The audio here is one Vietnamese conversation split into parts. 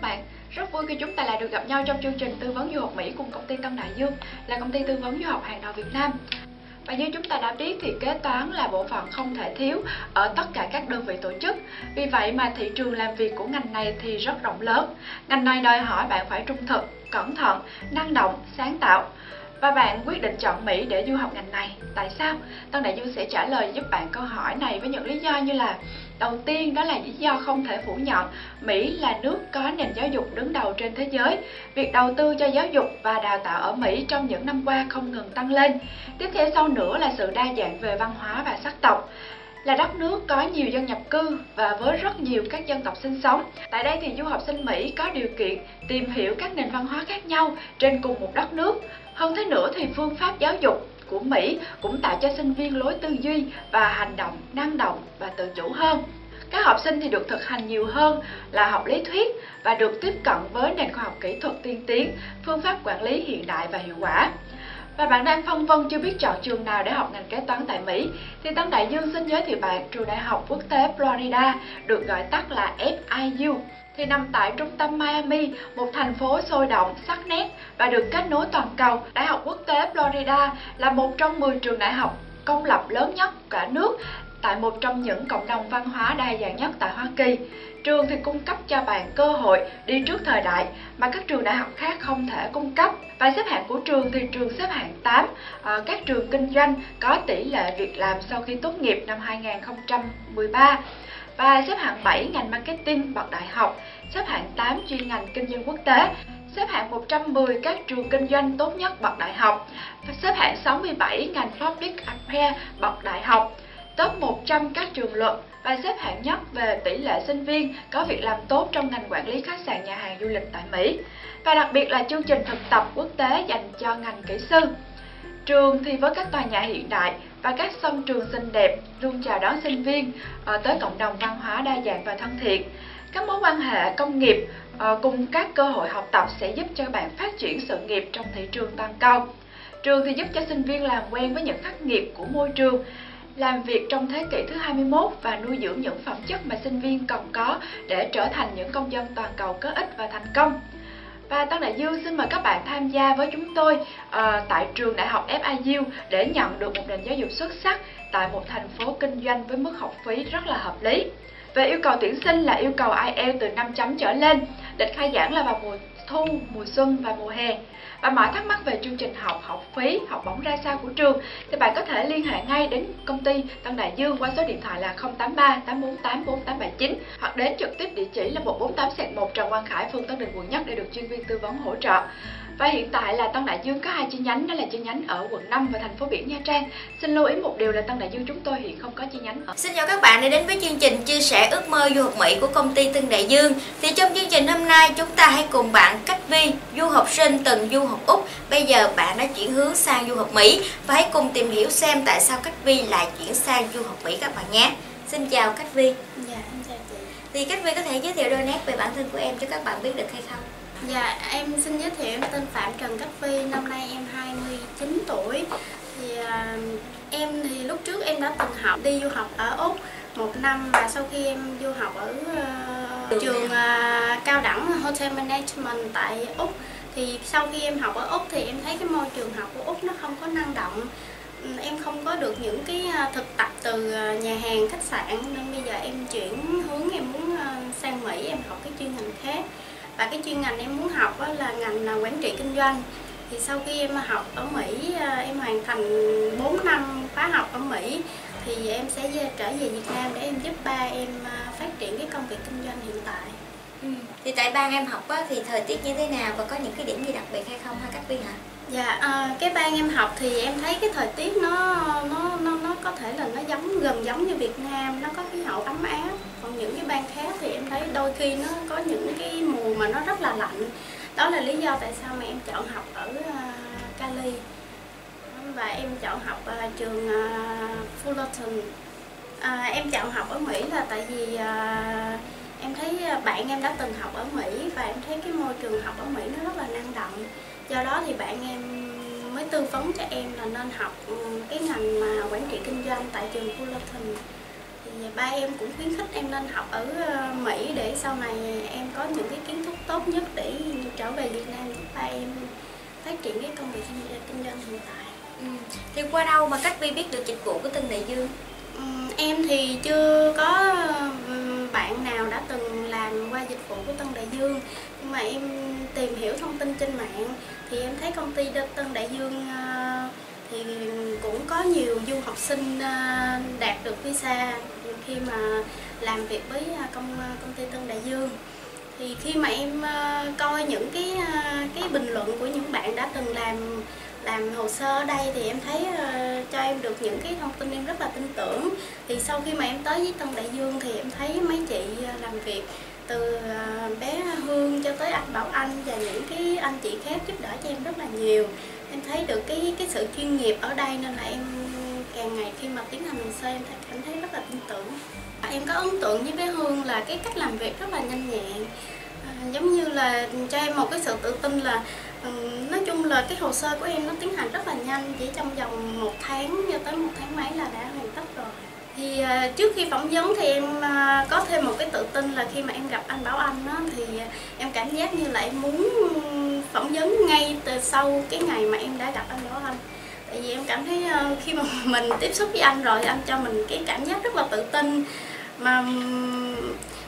các bạn Rất vui khi chúng ta lại được gặp nhau trong chương trình tư vấn du học Mỹ cùng công ty Tân Đại Dương là công ty tư vấn du học hàng đầu Việt Nam và như chúng ta đã biết thì kế toán là bộ phận không thể thiếu ở tất cả các đơn vị tổ chức. Vì vậy mà thị trường làm việc của ngành này thì rất rộng lớn. Ngành này đòi hỏi bạn phải trung thực, cẩn thận, năng động, sáng tạo và bạn quyết định chọn Mỹ để du học ngành này. Tại sao? Tân Đại Dương sẽ trả lời giúp bạn câu hỏi này với những lý do như là, Đầu tiên đó là lý do không thể phủ nhận Mỹ là nước có nền giáo dục đứng đầu trên thế giới. Việc đầu tư cho giáo dục và đào tạo ở Mỹ trong những năm qua không ngừng tăng lên. Tiếp theo sau nữa là sự đa dạng về văn hóa và sắc tộc là đất nước có nhiều dân nhập cư và với rất nhiều các dân tộc sinh sống. Tại đây thì du học sinh Mỹ có điều kiện tìm hiểu các nền văn hóa khác nhau trên cùng một đất nước. Hơn thế nữa thì phương pháp giáo dục của Mỹ cũng tạo cho sinh viên lối tư duy và hành động năng động và tự chủ hơn. Các học sinh thì được thực hành nhiều hơn là học lý thuyết và được tiếp cận với nền khoa học kỹ thuật tiên tiến, phương pháp quản lý hiện đại và hiệu quả. Và bạn đang phân vân chưa biết chọn trường nào để học ngành kế toán tại Mỹ thì Tân Đại Dương xin giới thiệu bạn trường đại học quốc tế Florida được gọi tắt là FIU thì nằm tại trung tâm Miami, một thành phố sôi động, sắc nét và được kết nối toàn cầu. Đại học quốc tế Florida là một trong 10 trường đại học công lập lớn nhất cả nước tại một trong những cộng đồng văn hóa đa dạng nhất tại Hoa Kỳ. Trường thì cung cấp cho bạn cơ hội đi trước thời đại mà các trường đại học khác không thể cung cấp. Và xếp hạng của trường thì trường xếp hạng 8, à, ờ, các trường kinh doanh có tỷ lệ việc làm sau khi tốt nghiệp năm 2013 và xếp hạng 7 ngành marketing bậc đại học, xếp hạng 8 chuyên ngành kinh doanh quốc tế, xếp hạng 110 các trường kinh doanh tốt nhất bậc đại học, và xếp hạng 67 ngành public affairs bậc đại học, top 100 các trường luật và xếp hạng nhất về tỷ lệ sinh viên có việc làm tốt trong ngành quản lý khách sạn nhà hàng du lịch tại Mỹ và đặc biệt là chương trình thực tập quốc tế dành cho ngành kỹ sư. Trường thì với các tòa nhà hiện đại và các sân trường xinh đẹp luôn chào đón sinh viên ờ, tới cộng đồng văn hóa đa dạng và thân thiện. Các mối quan hệ công nghiệp ờ, cùng các cơ hội học tập sẽ giúp cho bạn phát triển sự nghiệp trong thị trường toàn cầu. Trường thì giúp cho sinh viên làm quen với những khắc nghiệt của môi trường, làm việc trong thế kỷ thứ 21 và nuôi dưỡng những phẩm chất mà sinh viên cần có để trở thành những công dân toàn cầu có ích và thành công. Và Tân Đại Dương xin mời các bạn tham gia với chúng tôi uh, tại trường đại học FIU để nhận được một nền giáo dục xuất sắc tại một thành phố kinh doanh với mức học phí rất là hợp lý. Về yêu cầu tuyển sinh là yêu cầu IELTS từ 5 chấm trở lên, lịch khai giảng là vào mùa thu, mùa xuân và mùa hè. Và mọi thắc mắc về chương trình học, học phí, học bổng ra sao của trường thì bạn có thể liên hệ ngay đến công ty Tân Đại Dương qua số điện thoại là 083 848 4879 hoặc đến trực tiếp địa chỉ là 148 1 Trần Quang Khải, phường Tân Định, quận Nhất để được chuyên viên tư vấn hỗ trợ. Và hiện tại là Tân Đại Dương có hai chi nhánh đó là chi nhánh ở quận 5 và thành phố biển Nha Trang. Xin lưu ý một điều là Tân Đại Dương chúng tôi hiện không có chi nhánh ở. Xin chào các bạn đã đến với chương trình chia sẻ ước mơ du học Mỹ của công ty Tân Đại Dương. Thì trong chương trình hôm nay chúng ta hãy cùng bạn Cách Vi, du học sinh từng du học Úc, bây giờ bạn đã chuyển hướng sang du học Mỹ và hãy cùng tìm hiểu xem tại sao Cách Vi lại chuyển sang du học Mỹ các bạn nhé. Xin chào Cách Vi. Dạ, em chào chị. Thì Cách Vi có thể giới thiệu đôi nét về bản thân của em cho các bạn biết được hay không? Dạ, em xin giới thiệu em tên Phạm Trần Cách Phi, năm nay em 29 tuổi. Thì à, em thì lúc trước em đã từng học đi du học ở Úc một năm và sau khi em du học ở uh, trường uh, cao đẳng Hotel Management tại Úc thì sau khi em học ở Úc thì em thấy cái môi trường học của Úc nó không có năng động. Ừ, em không có được những cái à, thực tập từ à, nhà hàng khách sạn. Nên bây giờ em chuyển hướng em muốn sang Mỹ em học cái chuyên ngành khác và cái chuyên ngành em muốn học là ngành à, quản trị kinh doanh thì sau khi em học ở Mỹ à, em hoàn thành 4 năm khóa học ở Mỹ thì em sẽ trở về Việt Nam để em giúp ba em à, phát triển cái công việc kinh doanh hiện tại. Ừ. Thì tại bang em học á, thì thời tiết như thế nào và có những cái điểm gì đặc biệt hay không ha các viên hả? Dạ, à, cái bang em học thì em thấy cái thời tiết nó nó nó nó có thể là nó giống gần giống như Việt Nam, nó có khí hậu ấm áp. Còn những cái bang khác thì em thấy đôi khi nó có những cái mùa mà nó rất là lạnh. Đó là lý do tại sao mà em chọn học ở uh, Cali và em chọn học uh, trường uh, Fullerton. À, em chọn học ở Mỹ là tại vì uh, em thấy bạn em đã từng học ở Mỹ và em thấy cái môi trường học ở Mỹ nó rất là năng động do đó thì bạn em mới tư vấn cho em là nên học ừ, cái ngành mà quản trị kinh doanh tại trường Fullerton thì ba em cũng khuyến khích em nên học ở ờ, Mỹ để sau này em có những cái kiến thức tốt nhất để trở về Việt Nam giúp ba em phát triển cái công việc kinh doanh hiện tại. Ừ. Thì qua đâu mà Cách Vi biết được dịch vụ của Tân Đại Dương? Ừm, em thì chưa có ừm, bạn nào đã từng làm qua dịch vụ của Tân Đại Dương nhưng mà em tìm hiểu thông tin trên mạng thì em thấy công ty Tân Đại Dương ờ, thì cũng có nhiều du học sinh ờ, đạt được visa khi mà làm việc với ờ, công công ty Tân Đại Dương. Thì khi mà em coi những cái cái bình luận của những bạn đã từng làm làm hồ sơ ở đây thì em thấy uh, cho em được những cái thông tin em rất là tin tưởng. Thì sau khi mà em tới với Tân Đại Dương thì em thấy mấy chị làm việc từ uh, bé Hương cho tới anh Bảo Anh và những cái anh chị khác giúp đỡ cho em rất là nhiều. Em thấy được cái cái sự chuyên nghiệp ở đây nên là em càng ngày khi mà tiến hành hồ sơ em thấy- cảm thấy rất là tin tưởng. Em có ấn tượng với bé Hương là cái cách làm việc rất là nhanh nhẹn. À, giống như là cho em một cái sự tự tin là nói chung là cái hồ sơ của em nó tiến hành rất là nhanh chỉ trong vòng một tháng cho tới một tháng mấy là đã hoàn thì à, trước khi phỏng vấn thì em à, có thêm một cái tự tin là khi mà em gặp anh Bảo Anh đó thì em cảm giác như là em muốn phỏng vấn ngay từ sau cái ngày mà em đã gặp anh Bảo Anh. Tại vì em cảm thấy à, khi mà mình tiếp xúc với anh rồi, anh cho mình cái cảm giác rất là tự tin. Mà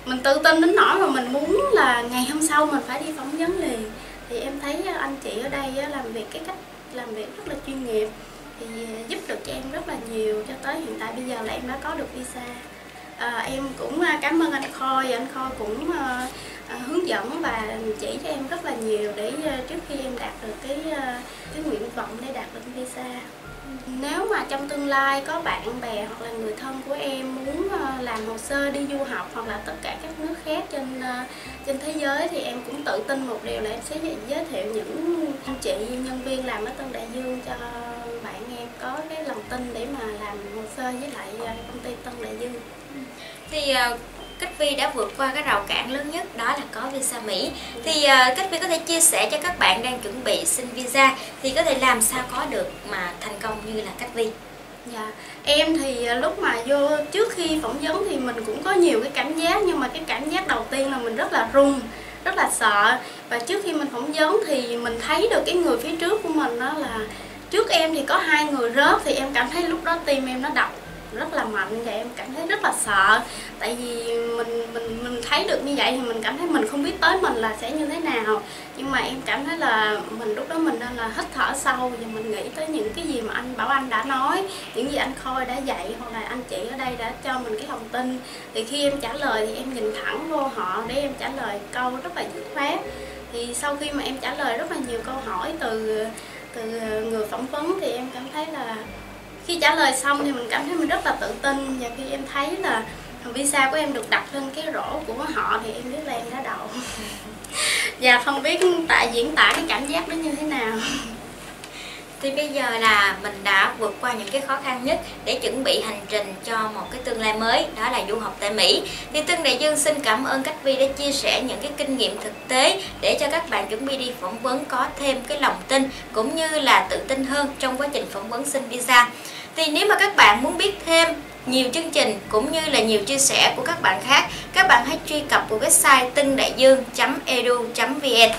mình tự tin đến nỗi mà mình muốn là ngày hôm sau mình phải đi phỏng vấn liền. Thì em thấy anh chị ở đây làm việc cái cách, làm việc rất là chuyên nghiệp thì giúp được cho em rất là nhiều cho tới hiện tại bây giờ là em đã có được visa. À, em cũng à, cảm ơn anh Khôi anh Khôi cũng ờ, à, hướng dẫn và chỉ cho em rất là nhiều để ờ, trước khi em đạt được cái ờ, cái nguyện vọng để đạt được visa. Nếu mà trong tương lai có bạn bè hoặc là người thân của em muốn làm hồ sơ đi du học hoặc là tất cả các nước khác trên trên thế giới thì em cũng tự tin một điều là em sẽ giới thiệu những anh chị nhân viên làm ở Tân Đại Dương cho có cái lòng tin để mà làm hồ sơ với lại ờ, công ty Tân Đại Dương. Thì ờ, Cách Vi đã vượt qua cái rào cản lớn nhất đó là có visa Mỹ. Thì ờ, Cách Vi có thể chia sẻ cho các bạn đang chuẩn bị xin visa thì có thể làm sao có được mà thành công như là Cách Vi. Dạ, em thì lúc mà vô trước khi phỏng vấn thì mình cũng có nhiều cái cảm giác nhưng mà cái cảm giác đầu tiên là mình rất là run, rất là sợ và trước khi mình phỏng vấn thì mình thấy được cái người phía trước của mình đó là trước em thì có hai người rớt thì em cảm thấy lúc đó tim em nó đập rất là mạnh, và em cảm thấy rất là sợ. Tại vì mình mình mình thấy được như vậy thì mình cảm thấy mình không biết tới mình là sẽ như thế nào. Nhưng mà em cảm thấy là mình lúc đó mình nên là hít thở sâu và mình nghĩ tới những cái gì mà anh Bảo Anh đã nói, những gì anh Khôi đã dạy hoặc là anh chị ở đây đã cho mình cái lòng tin. Thì khi em trả lời thì em nhìn thẳng vô họ để em trả lời câu rất là dứt khoát. Thì sau khi mà em trả lời rất là nhiều câu hỏi từ từ người phỏng vấn thì em cảm thấy là khi trả lời xong thì mình cảm thấy mình rất là tự tin. Và khi em thấy là visa của em được đặt lên cái rổ của họ thì em biết là em đã đậu. Và không biết tại diễn tả cái cảm giác đó như thế nào. Thì bây giờ là mình đã vượt qua những cái khó khăn nhất để chuẩn bị hành trình cho một cái tương lai mới, đó là du học tại Mỹ. Thì Tương Đại Dương xin cảm ơn Cách Vi đã chia sẻ những cái kinh nghiệm thực tế để cho các bạn chuẩn bị đi phỏng vấn có thêm cái lòng tin cũng như là tự tin hơn trong quá trình phỏng vấn xin visa. Thì nếu mà các bạn muốn biết thêm nhiều chương trình cũng như là nhiều chia sẻ của các bạn khác, các bạn hãy truy cập vào website tân đại dương.edu.vn